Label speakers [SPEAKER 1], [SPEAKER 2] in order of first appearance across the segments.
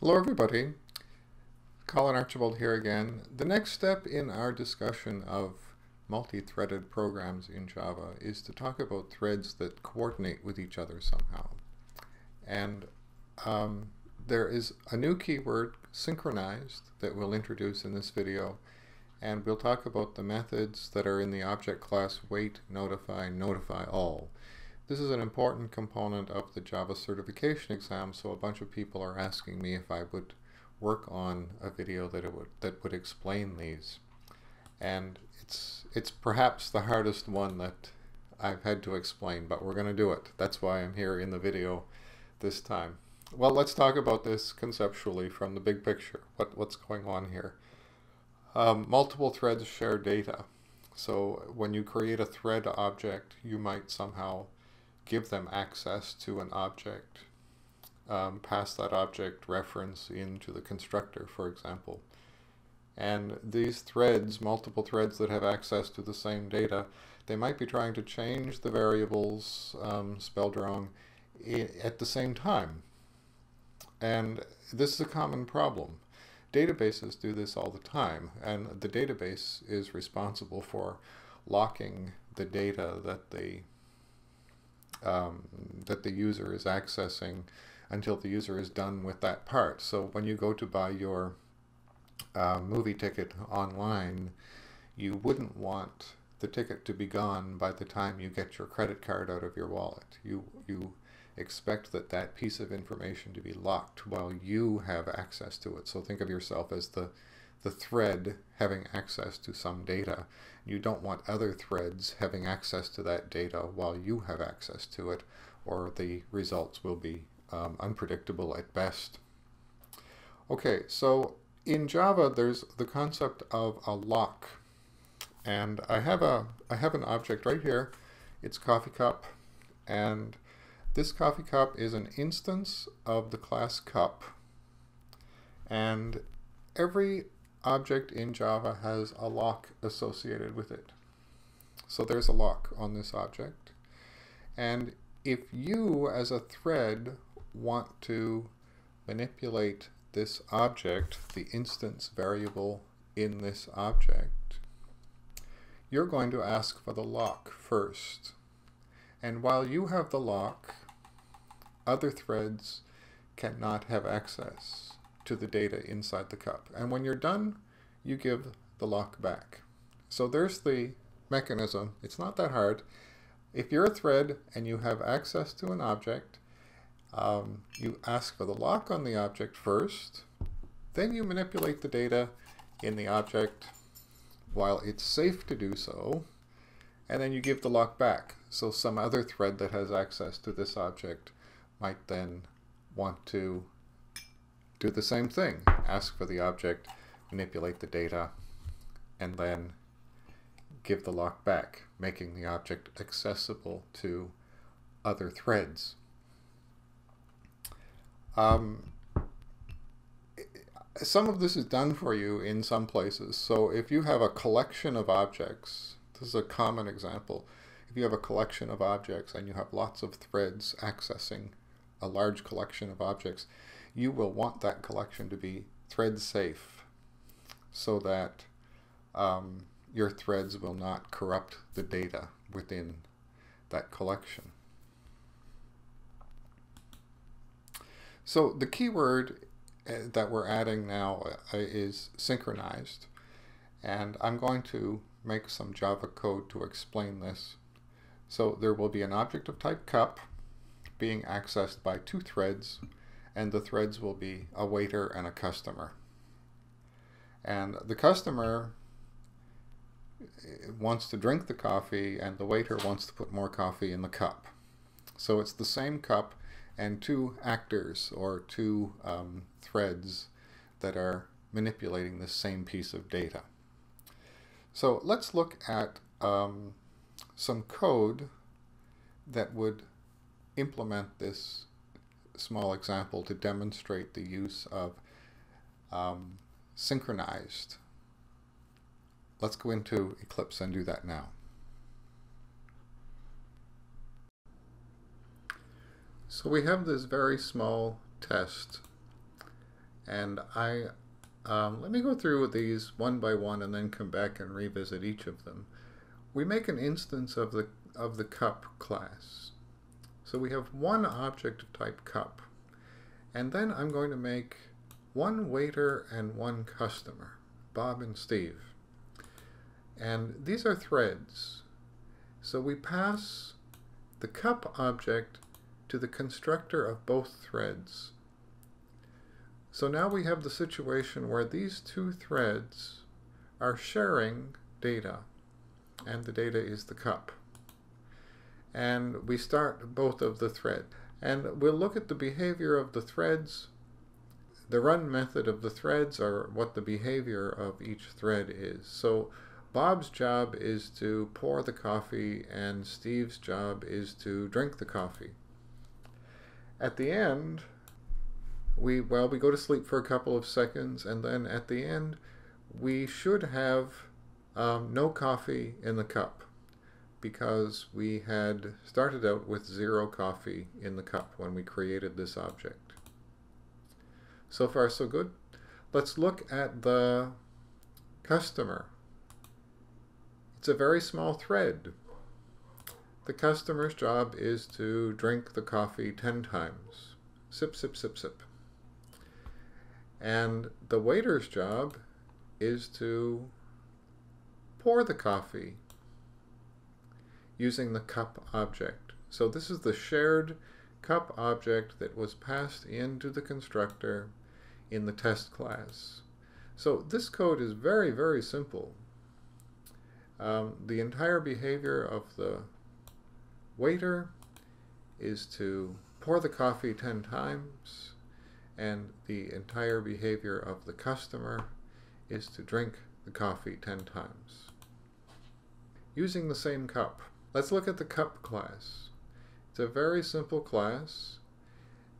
[SPEAKER 1] Hello everybody, Colin Archibald here again. The next step in our discussion of multi-threaded programs in Java is to talk about threads that coordinate with each other somehow. And um, there is a new keyword, synchronized, that we'll introduce in this video. And we'll talk about the methods that are in the object class wait, notify, notify all. This is an important component of the Java certification exam, so a bunch of people are asking me if I would work on a video that would that would explain these. And it's it's perhaps the hardest one that I've had to explain, but we're going to do it. That's why I'm here in the video this time. Well, let's talk about this conceptually from the big picture. What what's going on here? Um, multiple threads share data. So when you create a thread object, you might somehow give them access to an object, um, pass that object reference into the constructor, for example. And these threads, multiple threads that have access to the same data, they might be trying to change the variables um, spelled wrong at the same time. And this is a common problem. Databases do this all the time, and the database is responsible for locking the data that they um, that the user is accessing until the user is done with that part. So when you go to buy your uh, movie ticket online, you wouldn't want the ticket to be gone by the time you get your credit card out of your wallet. You, you expect that that piece of information to be locked while you have access to it. So think of yourself as the, the thread having access to some data you don't want other threads having access to that data while you have access to it, or the results will be um, unpredictable at best. Okay, so in Java, there's the concept of a lock. And I have a I have an object right here. It's coffee cup. And this coffee cup is an instance of the class cup. And every object in Java has a lock associated with it. So there's a lock on this object. And if you, as a thread, want to manipulate this object, the instance variable in this object, you're going to ask for the lock first. And while you have the lock, other threads cannot have access to the data inside the cup. And when you're done, you give the lock back. So there's the mechanism. It's not that hard. If you're a thread and you have access to an object, um, you ask for the lock on the object first, then you manipulate the data in the object while it's safe to do so, and then you give the lock back. So some other thread that has access to this object might then want to do the same thing. Ask for the object, manipulate the data, and then give the lock back, making the object accessible to other threads. Um, some of this is done for you in some places. So if you have a collection of objects, this is a common example. If you have a collection of objects and you have lots of threads accessing a large collection of objects, you will want that collection to be thread safe so that um, your threads will not corrupt the data within that collection. So the keyword uh, that we're adding now uh, is synchronized and I'm going to make some Java code to explain this. So there will be an object of type cup being accessed by two threads and the threads will be a waiter and a customer. And the customer wants to drink the coffee and the waiter wants to put more coffee in the cup. So it's the same cup and two actors or two um, threads that are manipulating the same piece of data. So let's look at um, some code that would implement this small example to demonstrate the use of um, synchronized. Let's go into Eclipse and do that now. So we have this very small test And I um, let me go through these one by one and then come back and revisit each of them. We make an instance of the of the cup class. So we have one object of type cup. And then I'm going to make one waiter and one customer, Bob and Steve. And these are threads. So we pass the cup object to the constructor of both threads. So now we have the situation where these two threads are sharing data, and the data is the cup. And we start both of the thread. And we'll look at the behavior of the threads, the run method of the threads, or what the behavior of each thread is. So Bob's job is to pour the coffee, and Steve's job is to drink the coffee. At the end, we well we go to sleep for a couple of seconds, and then at the end, we should have um, no coffee in the cup because we had started out with zero coffee in the cup when we created this object. So far so good. Let's look at the customer. It's a very small thread. The customer's job is to drink the coffee 10 times. Sip, sip, sip, sip. And the waiter's job is to pour the coffee using the cup object. So this is the shared cup object that was passed into the constructor in the test class. So this code is very, very simple. Um, the entire behavior of the waiter is to pour the coffee 10 times, and the entire behavior of the customer is to drink the coffee 10 times. Using the same cup. Let's look at the cup class. It's a very simple class.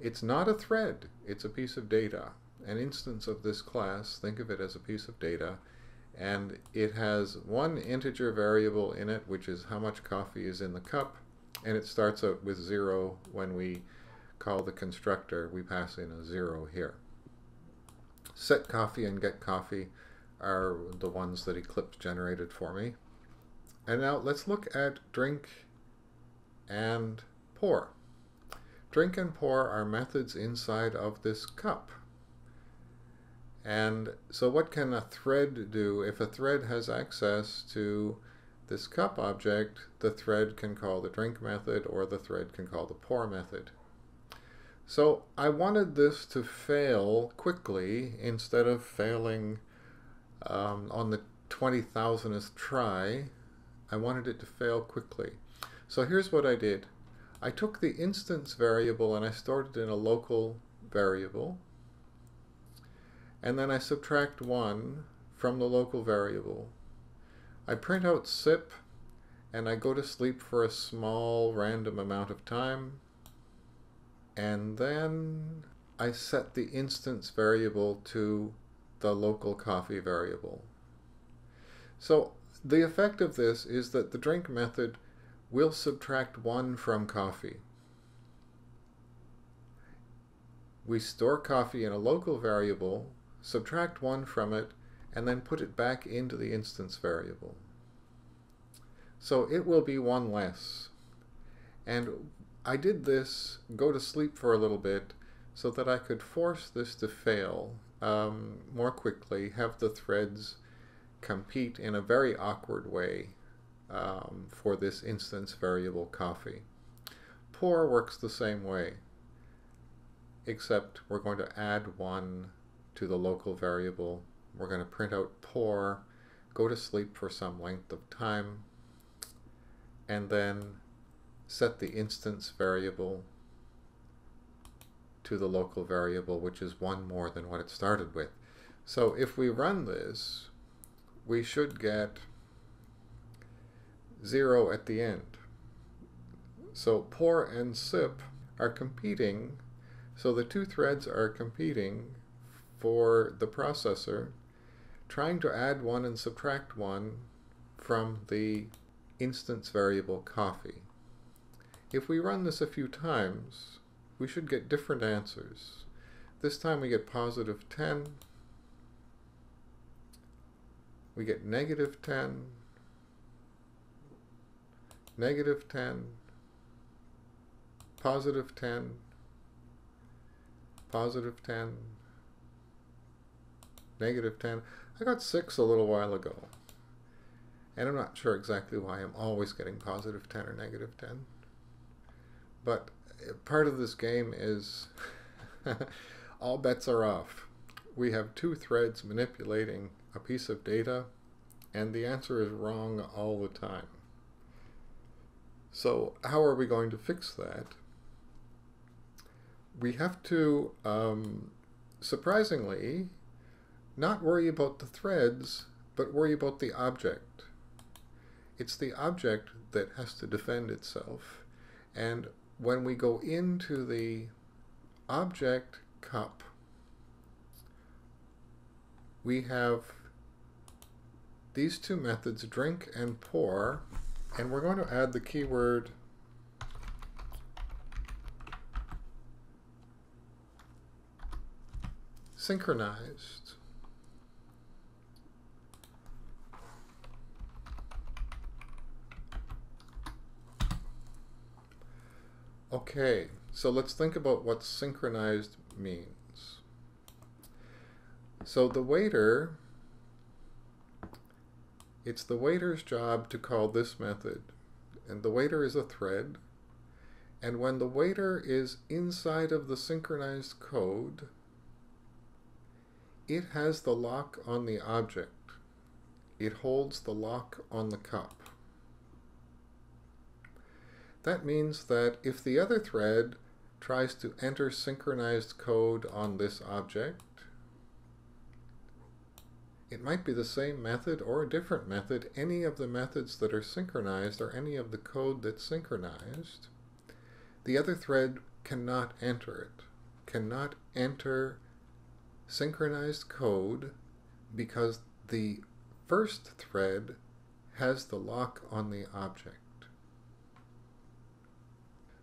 [SPEAKER 1] It's not a thread, it's a piece of data. An instance of this class, think of it as a piece of data, and it has one integer variable in it which is how much coffee is in the cup and it starts out with zero when we call the constructor we pass in a zero here set coffee and get coffee are the ones that Eclipse generated for me and now let's look at drink and pour drink and pour are methods inside of this cup and so what can a thread do? If a thread has access to this cup object, the thread can call the drink method or the thread can call the pour method. So I wanted this to fail quickly instead of failing um, on the 20,000th try. I wanted it to fail quickly. So here's what I did. I took the instance variable and I stored it in a local variable and then I subtract 1 from the local variable. I print out sip and I go to sleep for a small random amount of time and then I set the instance variable to the local coffee variable. So the effect of this is that the drink method will subtract 1 from coffee. We store coffee in a local variable subtract 1 from it, and then put it back into the instance variable. So it will be 1 less. And I did this, go to sleep for a little bit, so that I could force this to fail um, more quickly, have the threads compete in a very awkward way um, for this instance variable coffee. Pour works the same way, except we're going to add one to the local variable. We're going to print out pour, go to sleep for some length of time, and then set the instance variable to the local variable, which is one more than what it started with. So if we run this, we should get 0 at the end. So pour and sip are competing, so the two threads are competing for the processor trying to add one and subtract one from the instance variable coffee. If we run this a few times, we should get different answers. This time we get positive 10. We get negative 10, negative 10, positive 10, positive 10, negative 10. I got 6 a little while ago. And I'm not sure exactly why I'm always getting positive 10 or negative 10. But uh, part of this game is all bets are off. We have two threads manipulating a piece of data, and the answer is wrong all the time. So how are we going to fix that? We have to, um, surprisingly, not worry about the threads, but worry about the object. It's the object that has to defend itself. And when we go into the object cup, we have these two methods, drink and pour, and we're going to add the keyword synchronized. Okay, so let's think about what synchronized means. So the waiter, it's the waiter's job to call this method. And the waiter is a thread. And when the waiter is inside of the synchronized code, it has the lock on the object. It holds the lock on the cup. That means that if the other thread tries to enter synchronized code on this object, it might be the same method or a different method. Any of the methods that are synchronized or any of the code that's synchronized, the other thread cannot enter it, cannot enter synchronized code because the first thread has the lock on the object.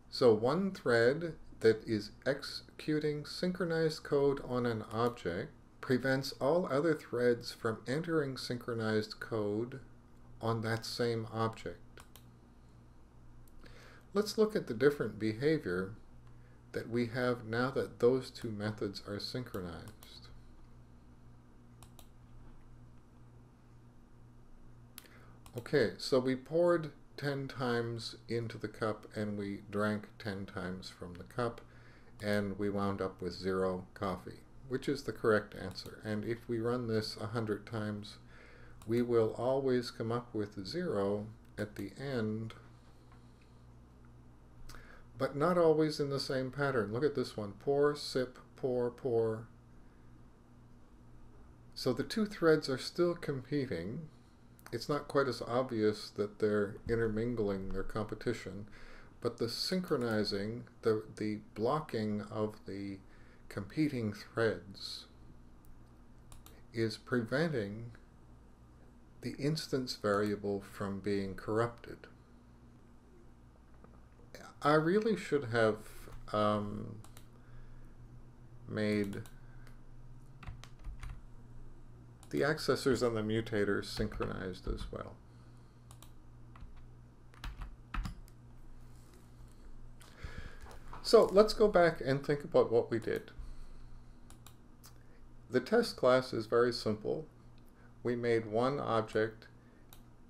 [SPEAKER 1] So one thread that is executing synchronized code on an object prevents all other threads from entering synchronized code on that same object. Let's look at the different behavior that we have now that those two methods are synchronized. Okay, so we poured 10 times into the cup and we drank 10 times from the cup and we wound up with zero coffee, which is the correct answer. And if we run this 100 times, we will always come up with zero at the end, but not always in the same pattern. Look at this one, pour, sip, pour, pour. So the two threads are still competing, it's not quite as obvious that they're intermingling their competition, but the synchronizing, the, the blocking of the competing threads is preventing the instance variable from being corrupted. I really should have um, made the accessors and the mutators synchronized as well. So let's go back and think about what we did. The test class is very simple. We made one object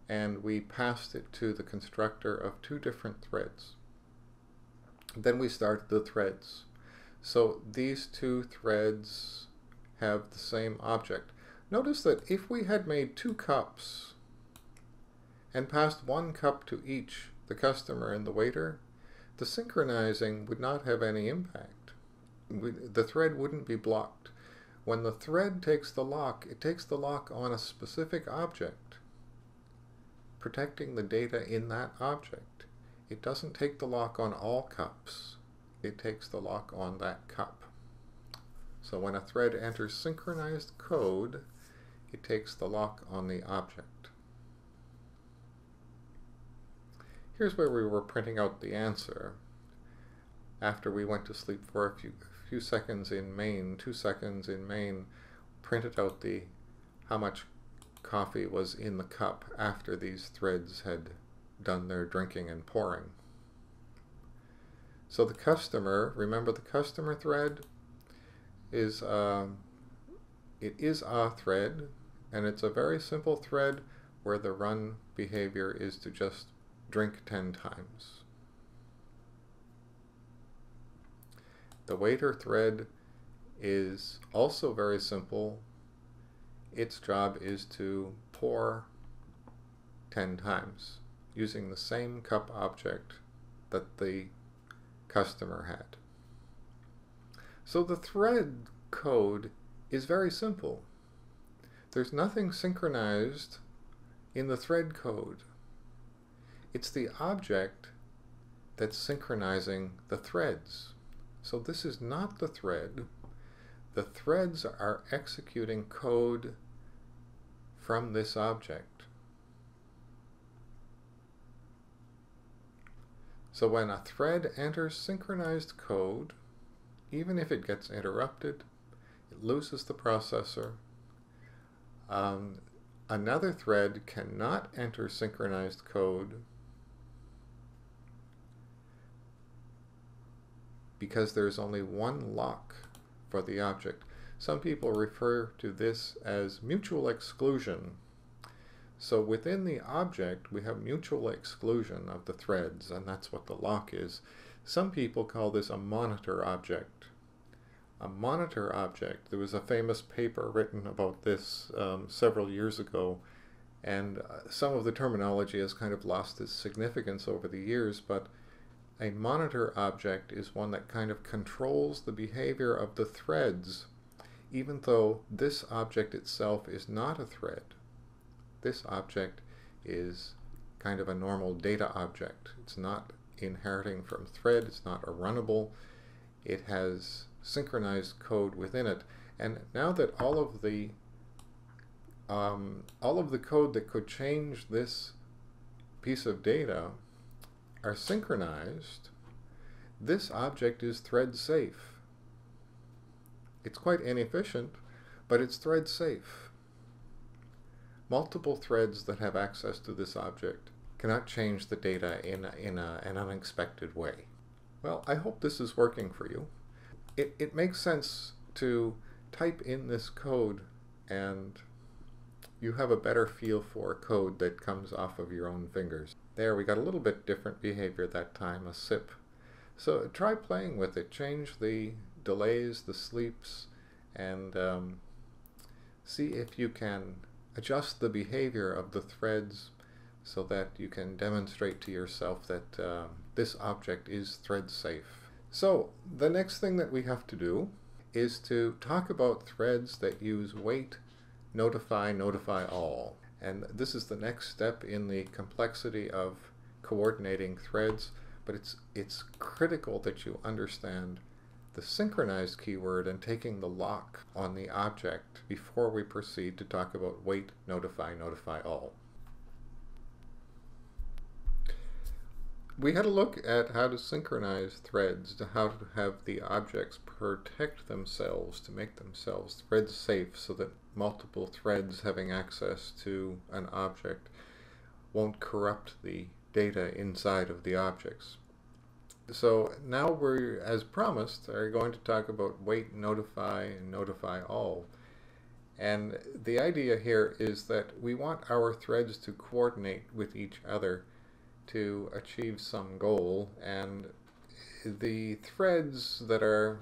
[SPEAKER 1] and we passed it to the constructor of two different threads. Then we started the threads. So these two threads have the same object. Notice that if we had made two cups and passed one cup to each, the customer and the waiter, the synchronizing would not have any impact. the thread wouldn't be blocked. When the thread takes the lock, it takes the lock on a specific object, protecting the data in that object. It doesn't take the lock on all cups. It takes the lock on that cup. So when a thread enters synchronized code, it takes the lock on the object. Here's where we were printing out the answer after we went to sleep for a few, few seconds in main, two seconds in main, printed out the how much coffee was in the cup after these threads had done their drinking and pouring. So the customer, remember the customer thread is uh, it is a thread and it's a very simple thread where the run behavior is to just drink 10 times. The waiter thread is also very simple. Its job is to pour 10 times using the same cup object that the customer had. So the thread code is very simple. There's nothing synchronized in the thread code. It's the object that's synchronizing the threads. So this is not the thread. The threads are executing code from this object. So when a thread enters synchronized code, even if it gets interrupted, it loses the processor. Um, another thread cannot enter synchronized code because there's only one lock for the object. Some people refer to this as mutual exclusion. So within the object, we have mutual exclusion of the threads, and that's what the lock is. Some people call this a monitor object. A monitor object, there was a famous paper written about this um, several years ago, and uh, some of the terminology has kind of lost its significance over the years, but a monitor object is one that kind of controls the behavior of the threads, even though this object itself is not a thread. This object is kind of a normal data object. It's not inheriting from thread, it's not a runnable, it has synchronized code within it. And now that all of the um, all of the code that could change this piece of data are synchronized, this object is thread safe. It's quite inefficient, but it's thread safe. Multiple threads that have access to this object cannot change the data in, in a, an unexpected way. Well, I hope this is working for you. It, it makes sense to type in this code and you have a better feel for code that comes off of your own fingers. There, we got a little bit different behavior that time, a sip. So try playing with it. Change the delays, the sleeps, and um, see if you can adjust the behavior of the threads so that you can demonstrate to yourself that uh, this object is thread safe. So the next thing that we have to do is to talk about threads that use wait, notify, notify all. And this is the next step in the complexity of coordinating threads, but it's, it's critical that you understand the synchronized keyword and taking the lock on the object before we proceed to talk about wait, notify, notify all. We had a look at how to synchronize threads, to how to have the objects protect themselves, to make themselves thread safe so that multiple threads having access to an object won't corrupt the data inside of the objects. So now we're, as promised, are going to talk about wait, notify, and notify all. And the idea here is that we want our threads to coordinate with each other to achieve some goal. And the threads that are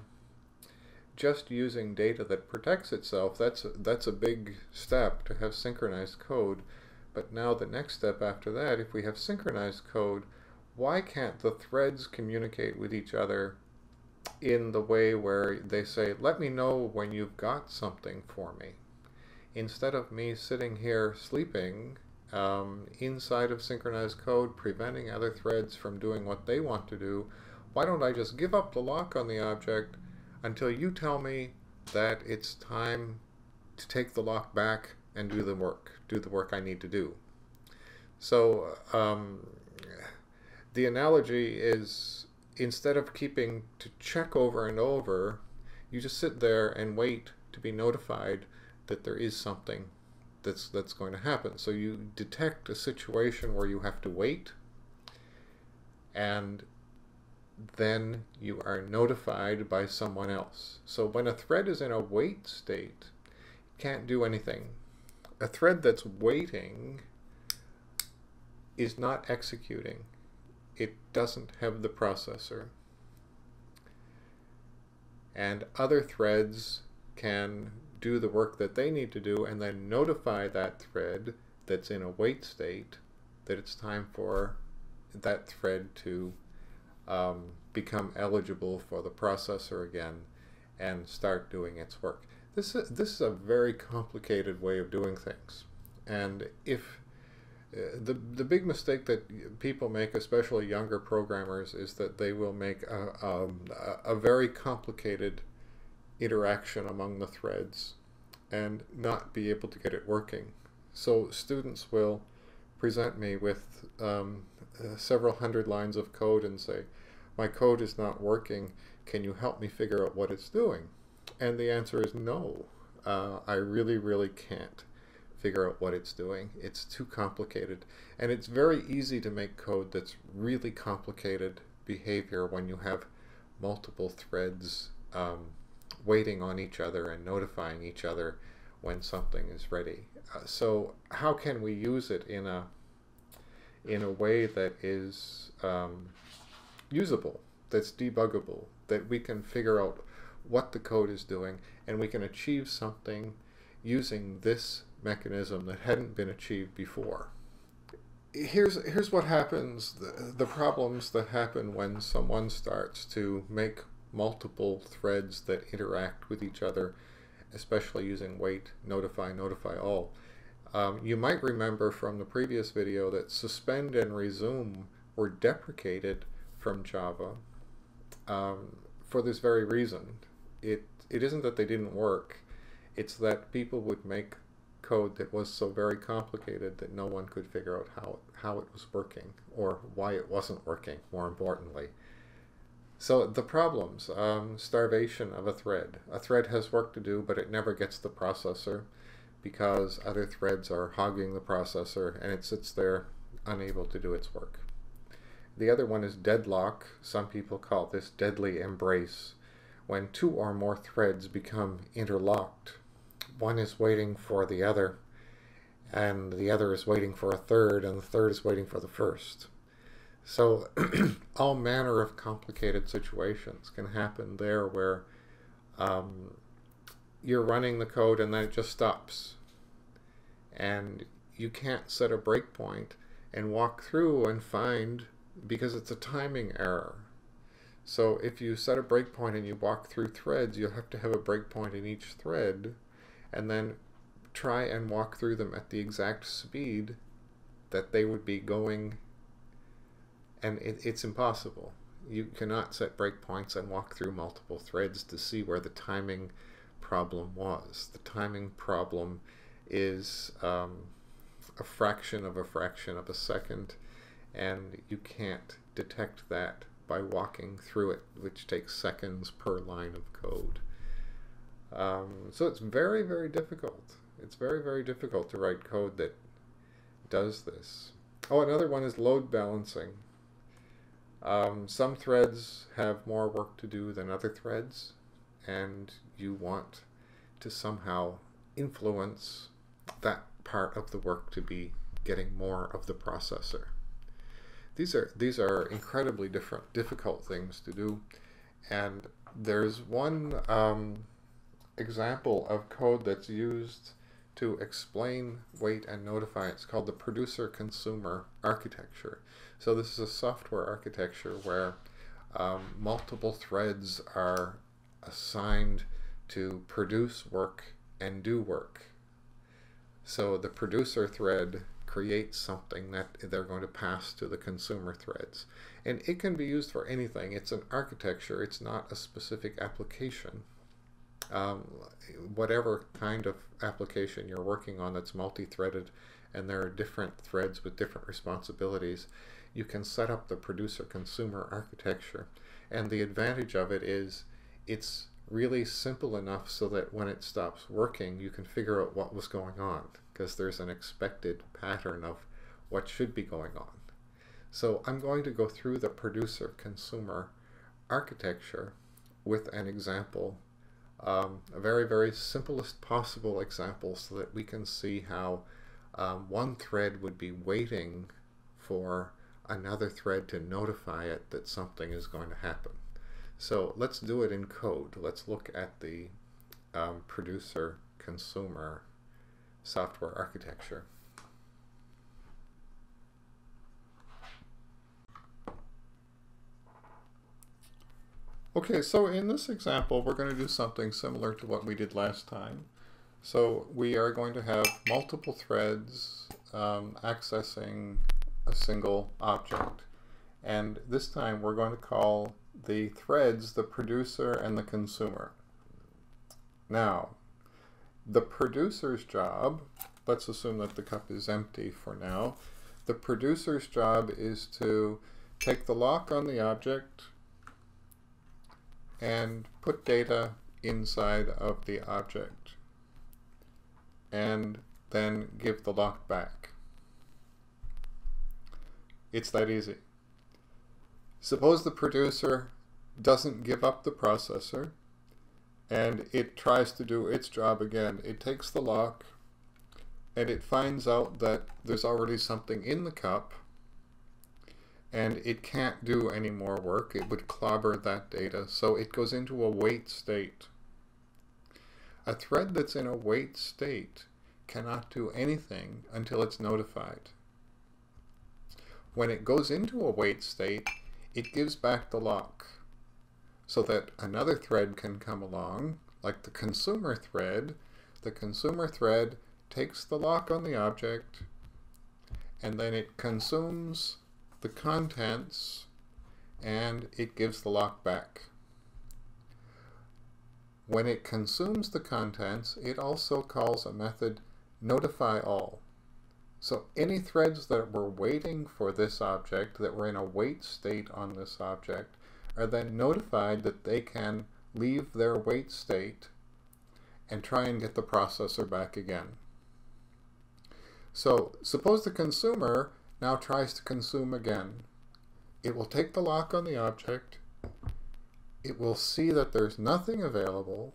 [SPEAKER 1] just using data that protects itself, that's, that's a big step to have synchronized code. But now the next step after that, if we have synchronized code, why can't the threads communicate with each other in the way where they say, let me know when you've got something for me? Instead of me sitting here sleeping um, inside of synchronized code, preventing other threads from doing what they want to do, why don't I just give up the lock on the object until you tell me that it's time to take the lock back and do the work, do the work I need to do. So um, the analogy is instead of keeping to check over and over You just sit there and wait to be notified that there is something that's that's going to happen. So you detect a situation where you have to wait and then you are notified by someone else. So when a thread is in a wait state, it can't do anything. A thread that's waiting is not executing. It doesn't have the processor. And other threads can do the work that they need to do and then notify that thread that's in a wait state that it's time for that thread to um, become eligible for the processor again and start doing its work. This is, this is a very complicated way of doing things. And if uh, the, the big mistake that people make, especially younger programmers, is that they will make a, um, a, very complicated interaction among the threads and not be able to get it working. So students will present me with um, uh, several hundred lines of code and say, my code is not working, can you help me figure out what it's doing? And the answer is no, uh, I really, really can't figure out what it's doing. It's too complicated. And it's very easy to make code that's really complicated behavior when you have multiple threads um, waiting on each other and notifying each other when something is ready. Uh, so how can we use it in a in a way that is um, usable, that's debuggable, that we can figure out what the code is doing, and we can achieve something using this mechanism that hadn't been achieved before. Here's, here's what happens, the, the problems that happen when someone starts to make multiple threads that interact with each other, especially using wait, notify, notify all. Um, you might remember from the previous video that suspend and resume were deprecated from Java um, for this very reason. It, it isn't that they didn't work, it's that people would make code that was so very complicated that no one could figure out how, how it was working or why it wasn't working, more importantly. So the problems, um, starvation of a thread. A thread has work to do, but it never gets the processor because other threads are hogging the processor and it sits there unable to do its work. The other one is deadlock. Some people call this deadly embrace, when two or more threads become interlocked. One is waiting for the other, and the other is waiting for a third, and the third is waiting for the first. So all manner of complicated situations can happen there where um, you're running the code and then it just stops. And you can't set a breakpoint and walk through and find because it's a timing error. So if you set a breakpoint and you walk through threads, you'll have to have a breakpoint in each thread and then try and walk through them at the exact speed that they would be going and it, it's impossible. You cannot set breakpoints and walk through multiple threads to see where the timing problem was. The timing problem is um, a fraction of a fraction of a second, and you can't detect that by walking through it, which takes seconds per line of code. Um, so it's very, very difficult. It's very, very difficult to write code that does this. Oh, another one is load balancing. Um, some threads have more work to do than other threads, and you want to somehow influence that part of the work to be getting more of the processor. These are these are incredibly different, difficult things to do, and there's one um, example of code that's used to explain wait and notify. It's called the producer consumer architecture. So this is a software architecture where um, multiple threads are assigned to produce work and do work. So the producer thread creates something that they're going to pass to the consumer threads. And it can be used for anything. It's an architecture, it's not a specific application. Um, whatever kind of application you're working on that's multi-threaded and there are different threads with different responsibilities, you can set up the producer-consumer architecture. And the advantage of it is it's really simple enough so that when it stops working, you can figure out what was going on because there's an expected pattern of what should be going on. So I'm going to go through the producer-consumer architecture with an example, um, a very, very simplest possible example so that we can see how um, one thread would be waiting for another thread to notify it that something is going to happen. So let's do it in code. Let's look at the um, producer-consumer software architecture. Okay, so in this example, we're going to do something similar to what we did last time. So we are going to have multiple threads um, accessing a single object. And this time we're going to call the threads the producer and the consumer. Now, the producer's job, let's assume that the cup is empty for now, the producer's job is to take the lock on the object and put data inside of the object and then give the lock back. It's that easy. Suppose the producer doesn't give up the processor and it tries to do its job again. It takes the lock and it finds out that there's already something in the cup and it can't do any more work. It would clobber that data, so it goes into a wait state. A thread that's in a wait state cannot do anything until it's notified. When it goes into a wait state, it gives back the lock so that another thread can come along, like the consumer thread. The consumer thread takes the lock on the object and then it consumes the contents and it gives the lock back. When it consumes the contents, it also calls a method notify all. So any threads that were waiting for this object, that were in a wait state on this object, are then notified that they can leave their wait state and try and get the processor back again. So suppose the consumer now tries to consume again. It will take the lock on the object. It will see that there's nothing available,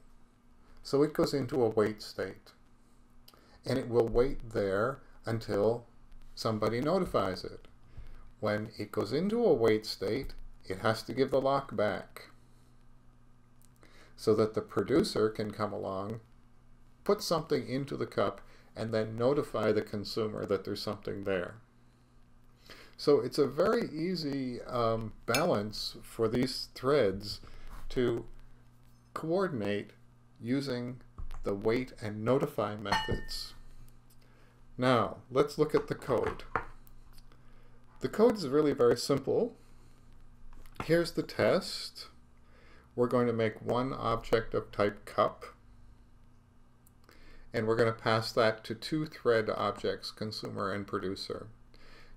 [SPEAKER 1] so it goes into a wait state. And it will wait there until somebody notifies it. When it goes into a wait state, it has to give the lock back so that the producer can come along, put something into the cup, and then notify the consumer that there's something there. So it's a very easy um, balance for these threads to coordinate using the wait and notify methods. Now, let's look at the code. The code is really very simple. Here's the test. We're going to make one object of type cup. And we're going to pass that to two thread objects, consumer and producer.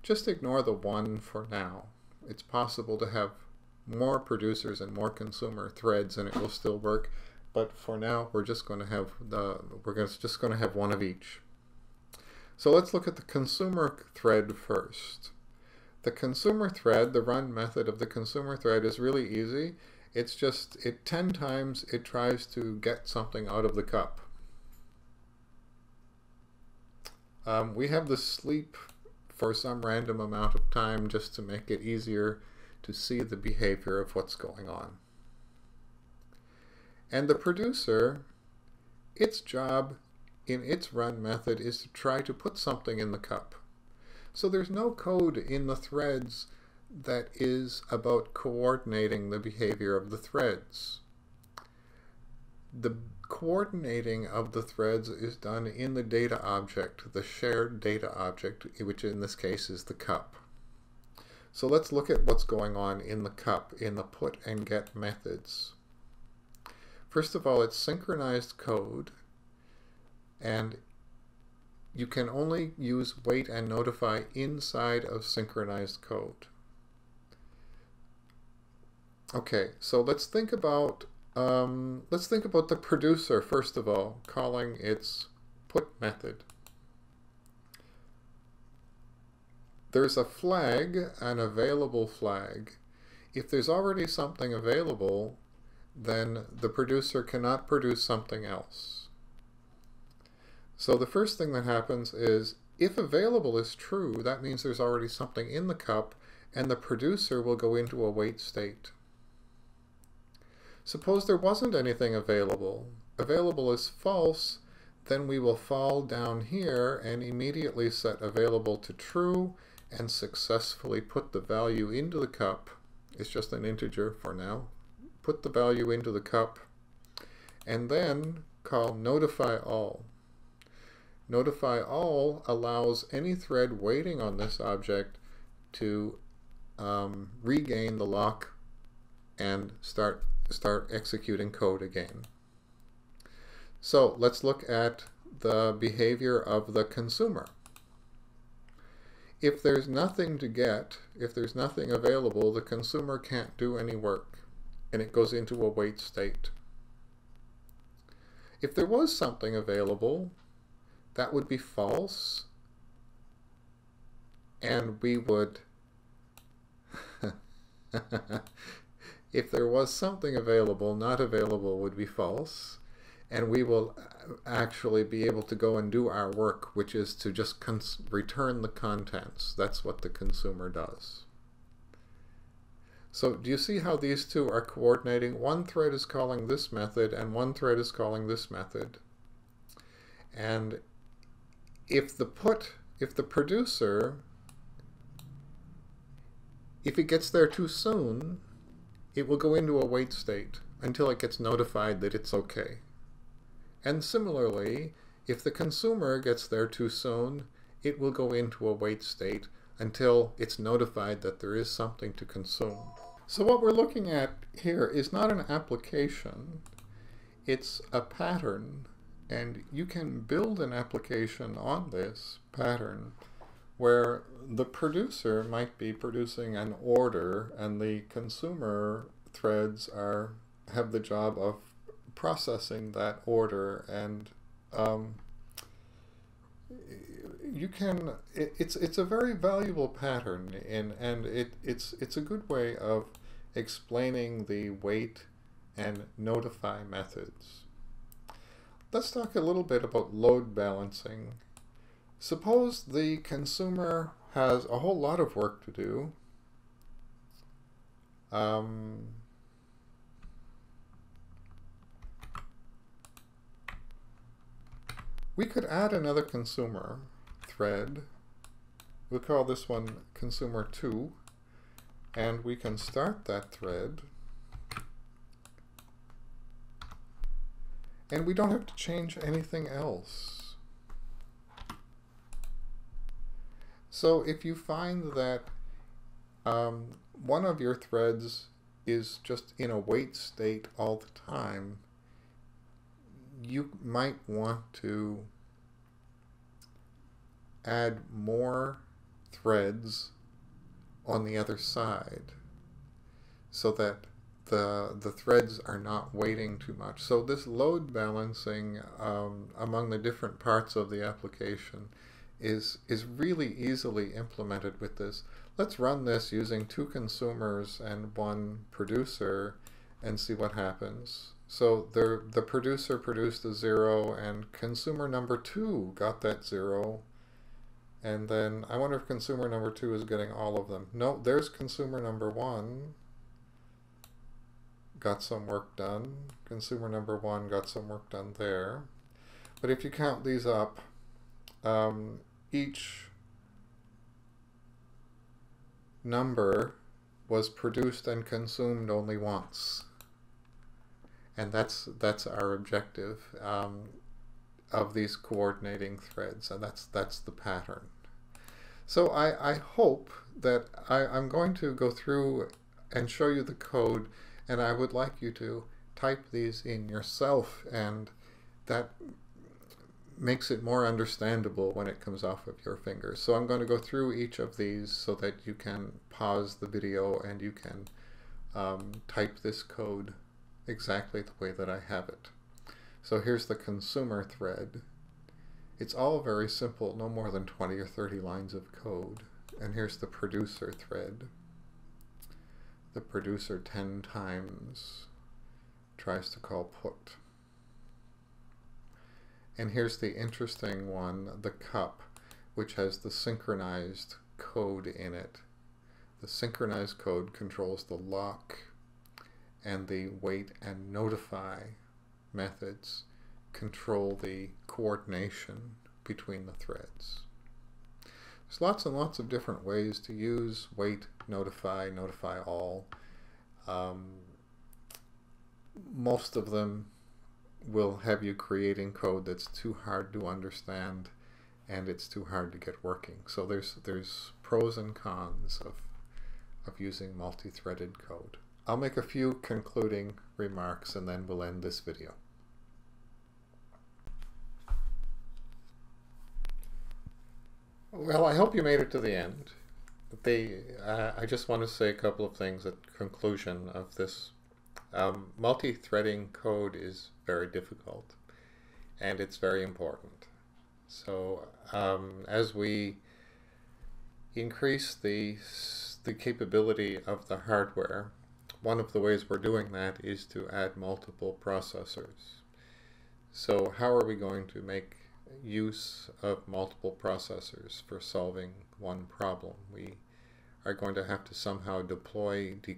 [SPEAKER 1] Just ignore the one for now. It's possible to have more producers and more consumer threads and it will still work. But for now, we're just going to have the we're just going to have one of each. So let's look at the consumer thread first. The consumer thread, the run method of the consumer thread is really easy. It's just, it 10 times it tries to get something out of the cup. Um, we have the sleep for some random amount of time just to make it easier to see the behavior of what's going on. And the producer, its job in its run method is to try to put something in the cup. So there's no code in the threads that is about coordinating the behavior of the threads. The coordinating of the threads is done in the data object, the shared data object, which in this case is the cup. So let's look at what's going on in the cup in the put and get methods. First of all, it's synchronized code, and you can only use wait and notify inside of synchronized code. Okay, so let's think about Um, let's think about the producer first of all, calling its put method. There's a flag, an available flag. If there's already something available, then the producer cannot produce something else. So the first thing that happens is if available is true, that means there's already something in the cup and the producer will go into a wait state. Suppose there wasn't anything available. Available is false, then we will fall down here and immediately set available to true and successfully put the value into the cup. It's just an integer for now. Put the value into the cup and then call notify all. Notify all allows any thread waiting on this object to um, regain the lock and start start executing code again. So let's look at the behavior of the consumer. If there's nothing to get, if there's nothing available, the consumer can't do any work and it goes into a wait state. If there was something available, that would be false and we would if there was something available, not available would be false and we will actually be able to go and do our work, which is to just return the contents. That's what the consumer does. So do you see how these two are coordinating? One thread is calling this method and one thread is calling this method. And if the put, if the producer, if it gets there too soon, it will go into a wait state until it gets notified that it's okay. And similarly, if the consumer gets there too soon, it will go into a wait state until it's notified that there is something to consume. So what we're looking at here is not an application, it's a pattern. And you can build an application on this pattern where the producer might be producing an order and the consumer threads are have the job of processing that order and um, you can it, it's it's a very valuable pattern in and it it's it's a good way of explaining the wait and notify methods. Let's talk a little bit about load balancing. Suppose the consumer has a whole lot of work to do. Um, We could add another consumer thread. We'll call this one consumer 2 and we can start that thread and we don't have to change anything else. So if you find that um, one of your threads is just in a wait state all the time, you might want to add more threads on the other side so that the, the threads are not waiting too much. So this load balancing um, among the different parts of the application is, is really easily implemented with this. Let's run this using two consumers and one producer and see what happens. So the, the producer produced a zero and consumer number two got that zero. And then I wonder if consumer number two is getting all of them. No, there's consumer number one. Got some work done. Consumer number one got some work done there. But if you count these up, um, each number was produced and consumed only once and that's that's our objective um, of these coordinating threads, and that's that's the pattern. So I, I hope that I, I'm going to go through and show you the code, and I would like you to type these in yourself, and that makes it more understandable when it comes off of your fingers. So I'm going to go through each of these so that you can pause the video and you can um, type this code exactly the way that I have it. So here's the consumer thread. It's all very simple, no more than 20 or 30 lines of code. And here's the producer thread. The producer 10 times tries to call put. And here's the interesting one, the cup, which has the synchronized code in it. The synchronized code controls the lock and the wait and notify methods control the coordination between the threads. There's lots and lots of different ways to use wait, notify, notify all. Um, most of them will have you creating code that's too hard to understand and it's too hard to get working. So there's there's pros and cons of of using multi-threaded code. I'll make a few concluding remarks and then we'll end this video. Well, I hope you made it to the end. Uh, I just want to say a couple of things at conclusion of this. Um, multi-threading code is very difficult, and it's very important. So um, as we increase the the capability of the hardware, one of the ways we're doing that is to add multiple processors. So how are we going to make use of multiple processors for solving one problem. We are going to have to somehow deploy de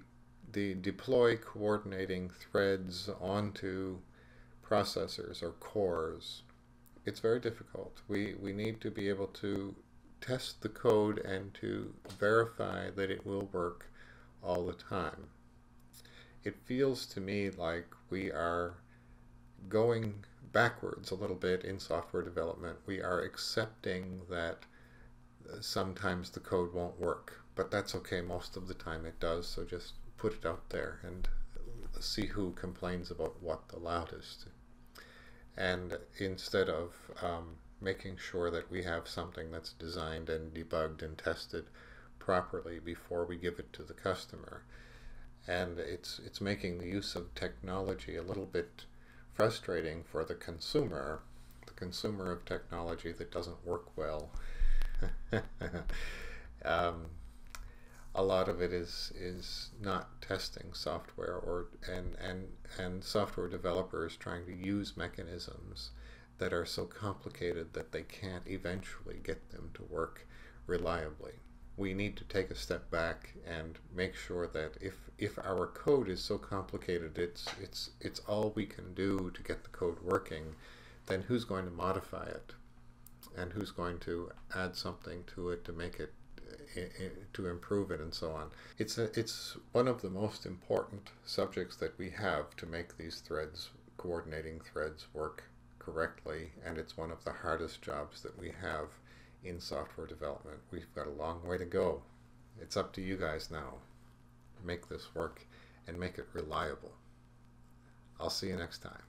[SPEAKER 1] the deploy coordinating threads onto processors or cores. It's very difficult. We, we need to be able to test the code and to verify that it will work all the time. It feels to me like we are going backwards a little bit in software development. We are accepting that uh, sometimes the code won't work, but that's okay. Most of the time it does, so just put it out there and see who complains about what the loudest. And instead of um, making sure that we have something that's designed and debugged and tested properly before we give it to the customer. And it's, it's making the use of technology a little bit frustrating for the consumer, the consumer of technology that doesn't work well. um, a lot of it is is not testing software or and and and software developers trying to use mechanisms that are so complicated that they can't eventually get them to work reliably we need to take a step back and make sure that if if our code is so complicated it's it's it's all we can do to get the code working then who's going to modify it? And who's going to add something to it to make it eh, eh, to improve it and so on? It's a, it's one of the most important subjects that we have to make these threads coordinating threads work correctly and it's one of the hardest jobs that we have in software development. We've got a long way to go. It's up to you guys now. Make this work and make it reliable. I'll see you next time.